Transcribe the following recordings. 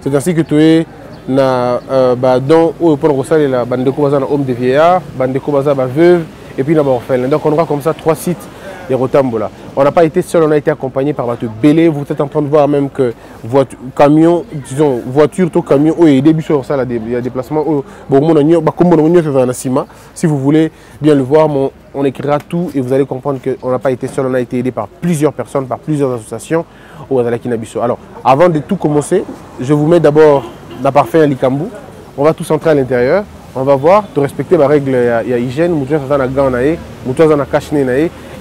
c'est ainsi que toye na euh, badon oyo mpona kosalela bandeko baza na homme de vieillard bandeko baza baveuve et puis na baorphelin donc on aura comme ça trois sites ya kotambola on n'a pas été seul on a été accompagné par bato ebele vous êtes en train de voir même que voiture, camion disons voiture to camion oyo aide biso ya kosala ya déplacement oyo bokomona nyo bakombo nango nyonso ezala na nsima si vous voulez bien le voir mon, on écrira tout et vous allez comprendre qu'on n'a pas été seul on a été aidé par plusieurs personnes par plusieurs associations Alors, avant de tout commencer, je vous mets d'abord la parfait à Likambu. On va tous entrer à l'intérieur. On va voir, de respecter la règle, il hygiène,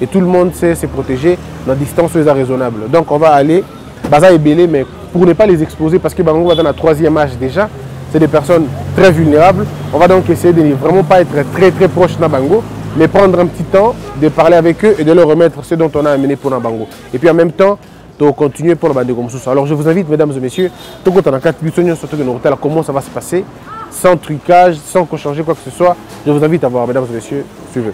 et tout le monde sait se protéger dans distance raisonnable. Donc on va aller, Baza et Bélé, mais pour ne pas les exposer, parce que Bango va dans la troisième âge déjà, c'est des personnes très vulnérables. On va donc essayer de ne vraiment pas être très très proche de Bango, mais prendre un petit temps de parler avec eux et de leur remettre ce dont on a amené pour Nabango. Et puis en même temps, de continuer pour le comme Alors je vous invite, mesdames et messieurs, tout le surtout que nous comment ça va se passer, sans trucage, sans changer quoi que ce soit. Je vous invite à voir, mesdames et messieurs, suivez.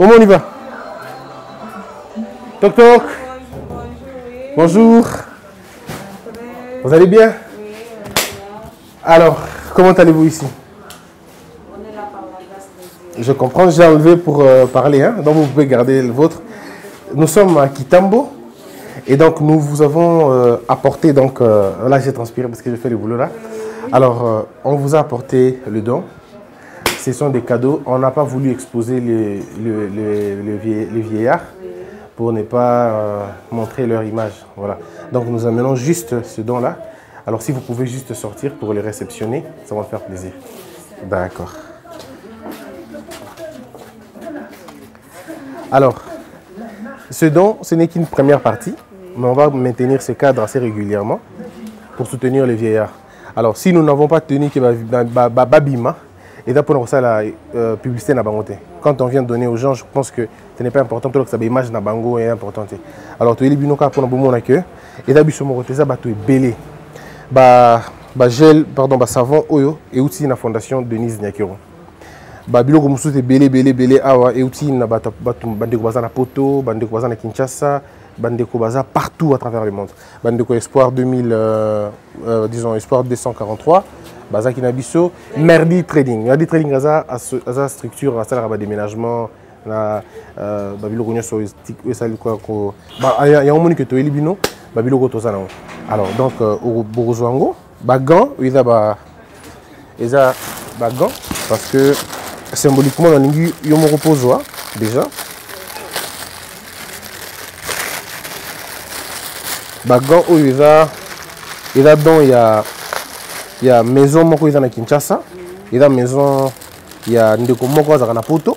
y va Bonjour. Vous allez bien Alors, comment allez-vous ici Je comprends, j'ai enlevé pour euh, parler, hein? donc vous pouvez garder le vôtre. Nous sommes à Kitambo et donc nous vous avons euh, apporté, donc euh, là j'ai transpiré parce que j'ai fait le boulot là. Alors, on vous a apporté le don ce sont des cadeaux. On n'a pas voulu exposer les, les, vieillards pour ne pas euh, montrer leur image. Voilà. Donc nous amenons juste ce don-là. Alors si vous pouvez juste sortir pour les réceptionner, ça va faire plaisir. D'accord. Alors, ce don, ce n'est qu'une première partie, mais on va maintenir ce cadre assez régulièrement pour soutenir les vieillards. alors si nous n'avons pas tenu que babima eza mpona kosala euh, publicité na bango te quand on vient donner aux gens je pense que ce n'est pas important tolakisa baimage na bango eza important te alors toyeli bino kaka mpona bomona que eza biso moko te eza bato ebele bagel pardon basavon oyo euti na fondation denise nyakero babiloko mosusu ebele ebele ebele awa euti na bandeko baza na poto bandeko baza na kinshasa bandeko baza partout à travers le monde bandeko espoir 2000 euh, euh, disons espoir 243 bazalaki na biso merdi trading merdi trading aza, aza structure asalaka badéménagement na euh, babiloko nyonso esali yango moni ke toyeli bino babiloko toza nango alors donc euh, bokozwa yango Ba gants, oui, eza ba eza ba gants parce que symboliquement na lingi yo moko pozwa déjà. Ba gants oyo eza eza don ya ya maison moko eza na Kinshasa. Eza maison ya ndeko moko azaka na poto.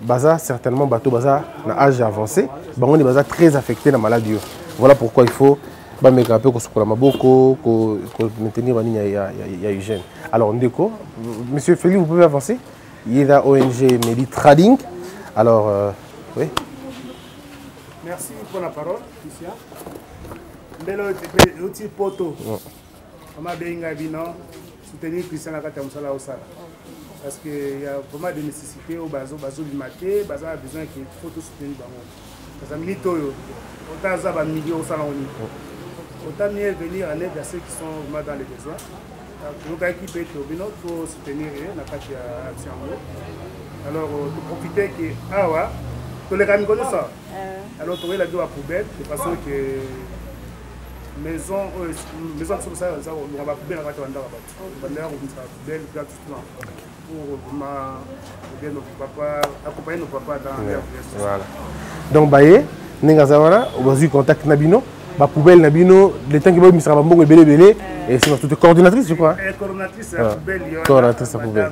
baza certainement bato baza na âge avancé bango nde baza très affecté na maladi oyo voilà pourquoi il faut bameka mpe kosukola maboko komaintenir banini ya, ya, ya, ya hygiène alors ndeko monsieur feli vous pouvez avancer ye eza ong medi trading alors euh, oui merci pour la parole christian mbele euti poto Mama abeyi ngai bino soutenir Christian na kati ya mosala osala parce que ya vraiment de nécessité oyo bazobima te baza na besoin ke faut tosoutenir bango baza mito oyo ota aza bamilio osala yango nini autant mieux venir en aide à ceux qui sont vraiment dans les besoins tolukaki mpe to bino tosoutenir ye na kati ya action yango alors euh, toprofite ke awa ah toleka mikolo nyonso alors tokoyela bino bapoubelle de façon ke maison oyo maison ya biso kosala eza kolonga babele kati bandaka bato bandaka kobimisa bel gratuitement pour ma bien nos papa accompagner nos papa dans leur voilà donc baye ndenge aza wana bazwi contact na bino bapoubele na bino le temps ke bobimisaka bambongo ebele ebele esi basutu te coordinatrice je crois coordinatrice ya poubele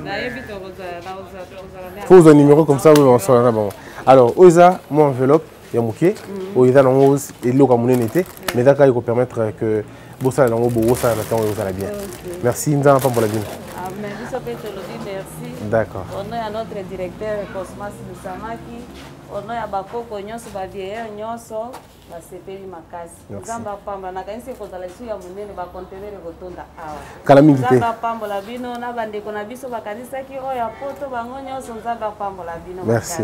fo ozwa numero comme ça oyo basolana bango alors oyo eza mwa enveloppe ya moke oyo eza nango eloko ya monene te mais eza kaka ekopermettre que bosala nango bowosala na ntango ekozala bien merci nzambe apambola bino ah, biso mpe tolobi merci d'accord au nom ya notre directeur cosmas lusamaki au nom ya bakoko nyonso bavieilleur nyonso basepeli makasi nzambe apambola nakanisi ekozala lisusu ya monene bacontenere ekotonda awa kala mingi te nzambe apambola bino na bandeko na biso bakanisaki oyo ya poto bango nyonso nzambe apambola bino merci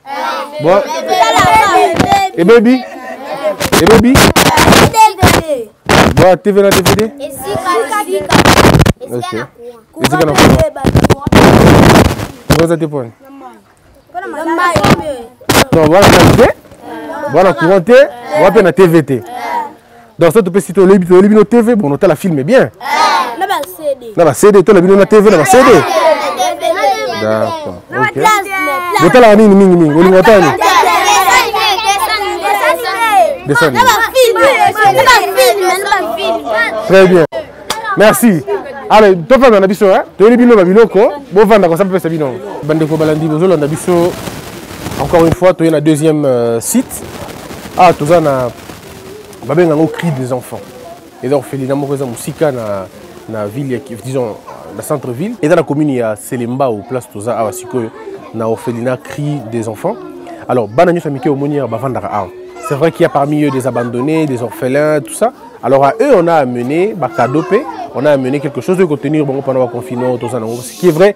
ebebi ebebi boa tv na dvd esika na oza te pone non wana te wana courant te wape na tv te donc ça topesi tolebi tolebi no tv bon otala film bien eh, na ba cd na ba cd tola bino na tv na ba cd d'accord ok botala nini mingi mingi olinga otala nini dessin très bien merci alors tofanda na biso toyeli bino babiloko bovanda kosa mpesa bino bandeko balandi bozolanda biso encore une fois toye na deuxième euh, site awa ah, toza na babenga yango cri des enfants eza orphelina moko eza mosika na, na ville ya disons na centre ville eza na commune ya selembao place toza awa sikoyo na orphelina cri des enfants alors bana nyonso ya mike omoni awa bavandaka awa c'est vrai qu'il y a parmi eux des abandonnés des orphelins tout ça alors à eux on a amené bacadeau mpe on a amené quelque chose oyo kotenir bango mpana baconfinement oyo toza nango ce qui est vrai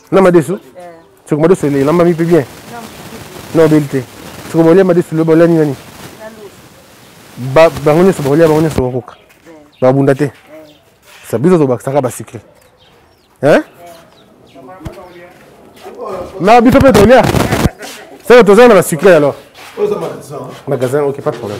na madesu soko madesu elambami mpe bien na obeli te soko baolia madesu loba olia nini bango nyonso baolia bango nyonso bakoka babunda te sa biso tobakisaka basikre na biso mpe tolia seke toza na basikre alors magasin ok pas de problème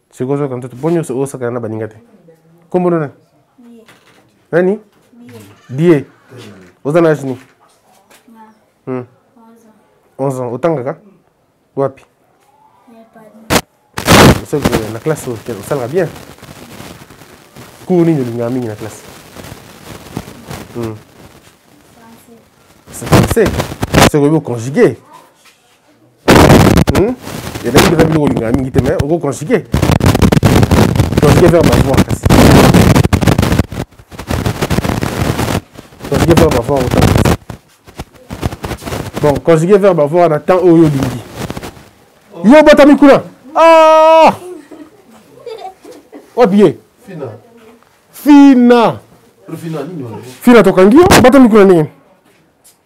sikoyo ozoyoka nzoto mpo nyonso oyo osakana na baninga te nkombo no nani nani die oza na age nini 11 hmm. ans otangaka wapi soki na classe osalaka bien cour nini olingaka mingi na classe français soki oyebi oconjugue hmm? ezalaki mpenza biloko olingaka mingi te mais okoconsigue consigue vers bavoir kasi consigue vers bavoir otanga bon consigue vers bavoir na temps oyo olingi yo obotami kuna ah! wapi ye fina fina fina tokangi yo obotami kuna ndenge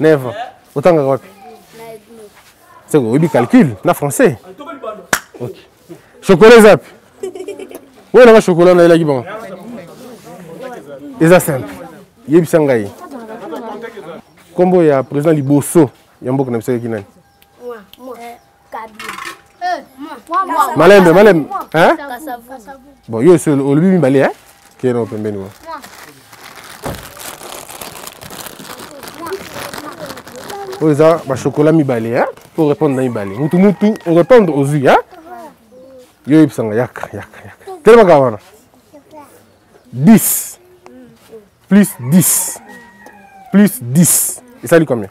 Never. Otangaka wapi? C'est quoi? Oyebi calcul na français? OK. Chocolat zapi? Wewe na chocolat na elaki bango. Eza simple. Yebisa ngai. Kombo ya président liboso ya mboka na biso yaki nani? malembe malembe hein? bon yo esi olobi mibale hein? kena o pembeni wa oyo eza bashokola mibale hein? po répondre na mibale mutu mutu orépondre ozwi hein? yo oyebisa nga yaka yaka yaka telemaka wana 10 plus 10 plus 10 esali combien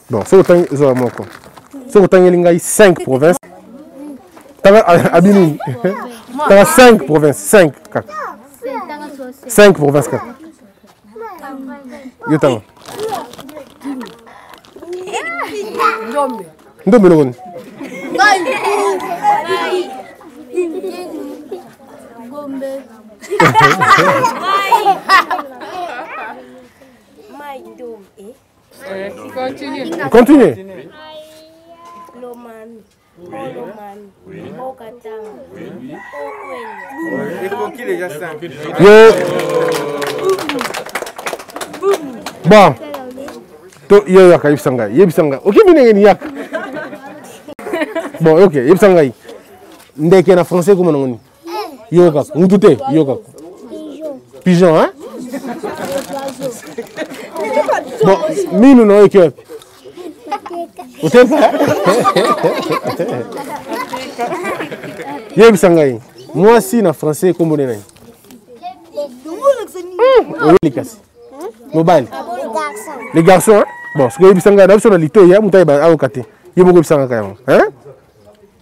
bon soki otangi ezala moko soki otangeli ngai 5 province tanga abi nini tanga 5 province 5 kaka 5 province kaka yo tanga ndombe eloko nini Gombe. Mai. Mai dom eh. Eh, continue. Continue. Lomami. Yo. Bon. To yo yaka yebisa ngai. Yebisa ngai. Oke bine ngeni yaka. Bon, ok, yebisa ngai. Ndeke na français koma nangoni. yoka mutu te yoka pigeon hein bon minu na oyo eki wapi oteka yebisa ngai mwasi na français ekombo nde nani hmm, oyeli kasi mobali le garçon bon soki oyebisa ngai na biso na lito ya moto ayoka te ye moko oyebisa ngai kaka yango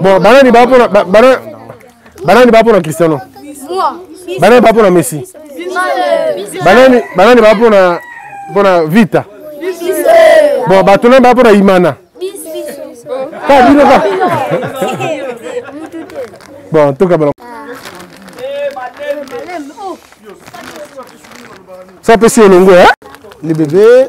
bon banani bapona banani bapona cristiano banani bapona messi banani banani bapona pona vita bon bato nani bapona imana ka bino ka bon tokabala ça peut si elongo hein les bébés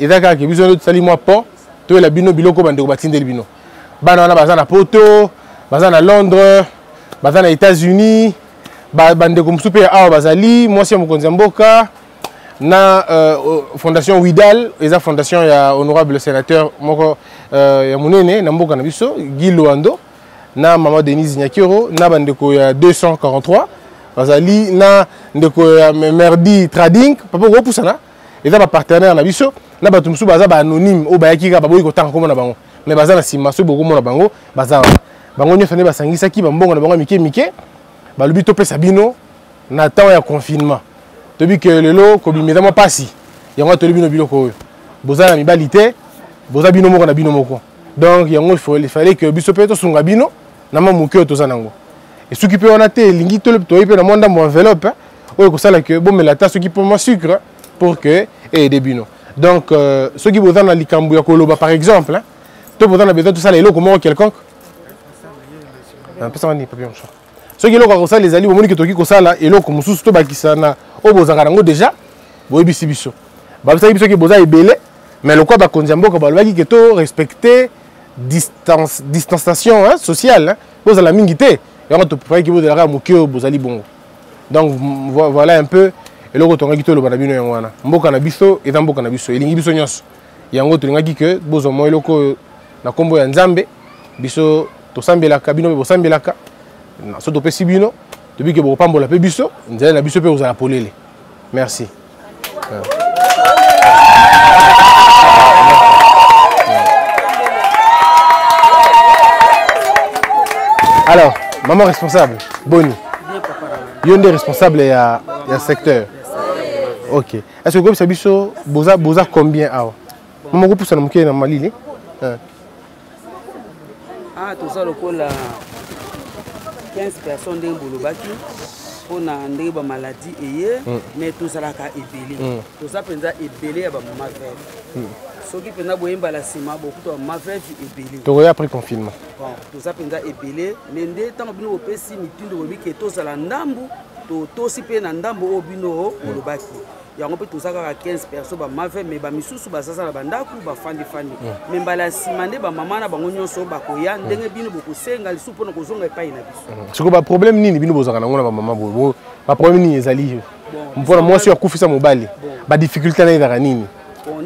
eza kaka ke biso nde tosali mwa pont toyela bino biloko bandeko batindeli bino bana wana baza na poto baza na londres baza na états-unis bandeko mosusu mpe ya awa bazali mwasi ya mokonzi ya mboka na euh, fondation widal eza fondation ya honorable sénateur moko euh, ya monene na mboka na biso guy loando na mama denise nyakiro na bandeko ya 243 bazali na ndeko ya merdi trading papa okopusana eza ba partenaire na biso na bato mosusu baza ba anonyme oyo bayaki kaka baboyi kotanga komona bango mais baza na nsima soki bokomona bango baza wana bango nyonso nde basangisaki bambongo na bango ya mike mike balobi topesa bino na ntango ya confinement toyebi ke lelo kobima eza mwa mpasi yango atoli bino biloko oyo boza na mibali te boza bino moko na bino moko donc yango fallait ke biso mpe tosunga bino na mwa moke oyo toza nango esuki mpe wana te elingi toyebi mpe na mwa ndambo enveloppe oyo ekosala ke bomela ata soki mpo mwa sucre pour que eyede bino donc euh, soki boza na likambo ya koloba par exemple hein, to boza na besoin tosala eloko moko quelconque pesa wani papier mosusu soki eloko ya kosala ezali bomoni ke tokoki kosala eloko mosusu tobakisa na oyo bozalaka nango déjà boyebisi biso babisaki biso ke boza ebele mais lokola bakonzi ya mboka balobaki ke to respecte distance, distanciation hein, sociale bozala mingi te yango topaki bozalaka moke oyo bozali bongo donc voilà un peu eloko tongaki toloba na bino yango wana mboka na biso eza mboka na biso elingi biso nyonso yango tolingaki ke bozwa mwa eloko oyo na nkombo ya nzambe biso tosambelaka bino mpe bosambelaka so topesi bino tobi ke bokopambola mpe biso nzela na biso mpe kozala polele merci alors maman responsable boni yo nde responsable ya, ya secteur ok est ce que okobisa biso boza, boza combien awa mama okopusana moke na malili eh. ah toza lokola 15 personnes ndenge bolobaki mpo na ndenge bamaladi eye mm. mais tozalaka ebele mm. toza mpenza ebele ya bamama veve mm. soki mpenza boyemba la nsima bokuta bamama veve ebele tokoya après confinement bon toza mpenza ebele me nde ntango bino bopesi mitindo bolobi ke tozala ndambu totosi mpe na ndambo oyo bino bolobaki yango mpe toza kaka 15 perso bamave me bamisusu bazaza na bandako bafandifandi me hmm. mbala ya nsima nde bamama na bango nyonso bakoya hmm. ndenge bino bokosenga lisusu mpona kozonga epai na biso hmm. siko baproblème nini bino bozalaka nango na bamama boye baproblème nini ezali mpona mwasi oyo akufisa mobali badifficulté na ezaka nini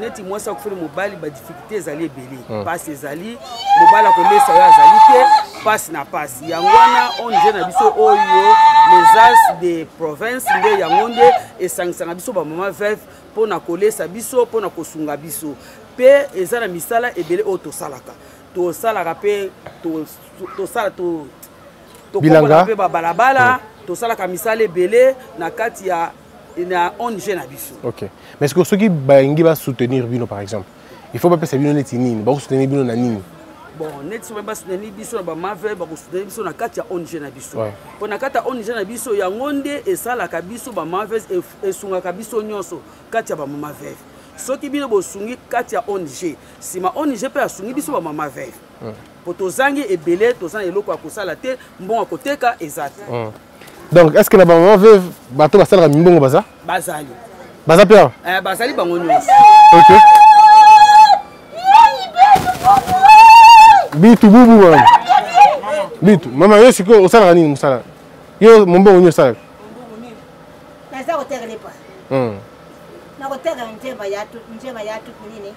neti mwasi akufeli mobali difficulté ezali ebele hmm. pasi ezali mobali akolesa yo azali te pasi na pasi yango wana ong na biso oyo les as de province nde yango nde esangisaka biso bamama veve mpo na kolesa biso mpo na kosunga biso mpe eza na misala ebele oyo tosalaka tosalaka mpe tosala tokombaka mpe babalabala hmm. tosalaka misala ebele na kati ya na ong na biso ok mais sikoyo soki balingi basoutenir bino par exemple il faut bapesa bino neti nini bakosoutenir bino na nini bon neti soki basoutenir biso na bamave bakosoutenir biso na kati ya ong na biso mpo na kati ya ong na biso yango nde esalaka biso bamave esungaka biso nyonso kati ya bamamave soki bino bosungi kati ya ong nsima ong mpe asungi biso bamamave hmm. po tozangi ebele toza na eloko ya kosala te mbongo ya koteka eza te mm. donc est ce que na bamama veve bato basalaka mimbongo baza bazali baza mpe awa eh, bazali bango nyonso ok bitu bubu mama bitu mama yo sikoyo osalaka nini mosala yo mombongo nini osalaka naza kotekelepa hmm. nakoteka njemba ya tutu nini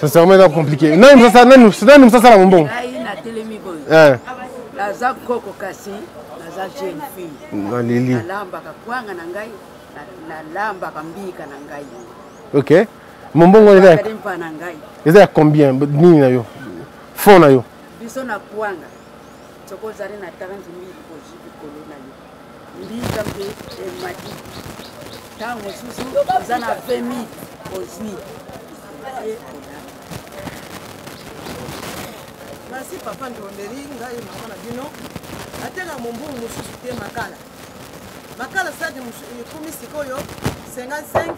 sincèrement eza compliqué nani mosasala mombongo eh. naza koko kasi naza jeune fille naleli nalambaka kwanga na ngai nalambaka mbika na ngai ok mombongo eza ya combien nini na yo fond na yo biso na kwanga soki ozali na 30 000 mbika mpe emati ntango mosusu oza na 20 minute ozwi ye merci papa ndondeli ngai mama na bino ateka mombu mosusu te makala makala sadi ekomi sikoyo 55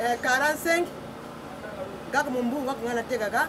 45 kaka mombu wakonga natekaka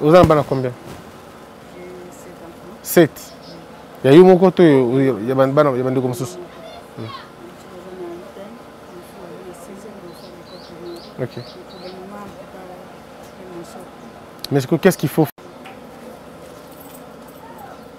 oza na bana combien 7 ya yo moko to ya bandeko mosusu hmm. ok mais qu'est ce qu'il faut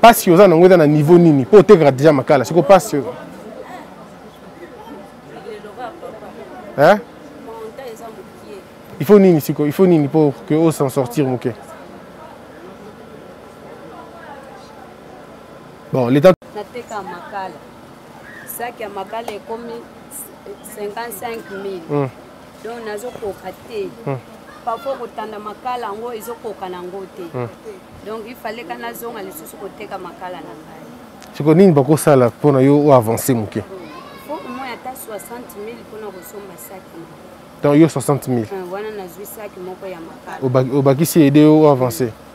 pasi oza nango eza na niveau nini mpo otekaka deja makala siko pasi oyo eh? il faut nini siko il faut nini mpo que o s'en sortir moke bon leta nateka makala saki ya makala ekomi 55 000 mm. donc nazokoka te hmm. parfois kotanda makala yango ezokoka nango te hmm. donc ifale ka nazonga lisusu koteka makala na ngai siko nini bakosala mpo na yo oavance moke po omoi ata 60 000 mpona kosomba saki donc yo 60 000 ah, wana nazwi saki moko ya makala obakisi ede yo oavance hmm.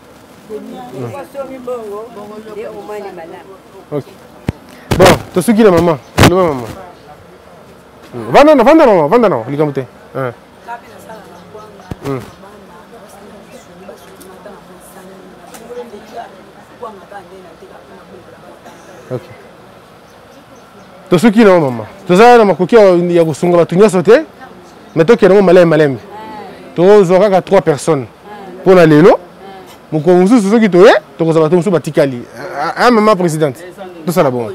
bon tosuki na mama loba mama vanda na vanda na vanda na likambo te tosuki na mama toza na makoki ya kosunga bato nyonso te me tokende yango maleme maleme tozwa kaka 3 personnes mpo na lelo mokolo mosusu soki toye tokozwa bato mosusu batikali a mama présidente tosala bongo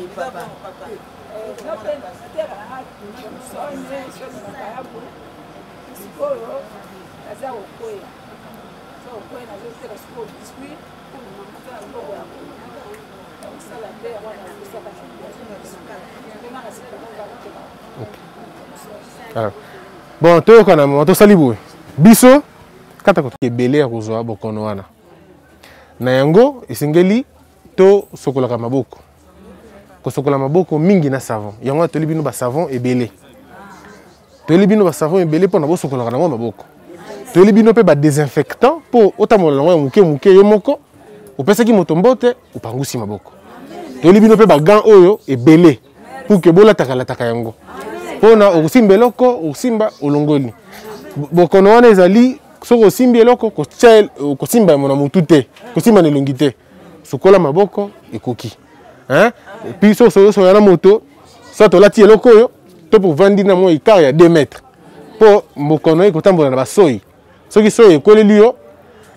bon toyokana mama tosali boye biso kata koto ebele ya kozwa bokono wana na yango esengeli tosokolaka maboko kosokola maboko mingi na savon yango atoli bino basavon ebele toyeli bino basavon ebele mpona bosokolaka nango maboko toyeli bino mpe badesinfectant mpo otambola nango ya moke moke yo moko opesaki moto mbote opangusi maboko toyeli bino mpe bagan oyo ebele pour ke bolatakalataka yango mpona okosimba eloko okosimba olongoli bokono wana ezali soki osimbi eloko kotya kosimba yango na motu te kosimba na elongi te sukola maboko ekoki mpe soki osoyosoya na moto soit olati eloko oyo to povandi na mwa ekar ya 2 mètre mpo bokono ekotambola na basoi soki soi ekweleli yo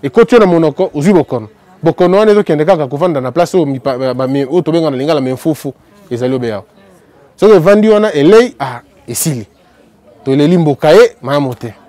ekoti yo na monoko ozwi bokono bokono wana ezokende kaka kovanda na place oyo tobenga na lingala menfufu ezali obe yawa soki evandi wana elei ah, esili toleli mboka ye malamu te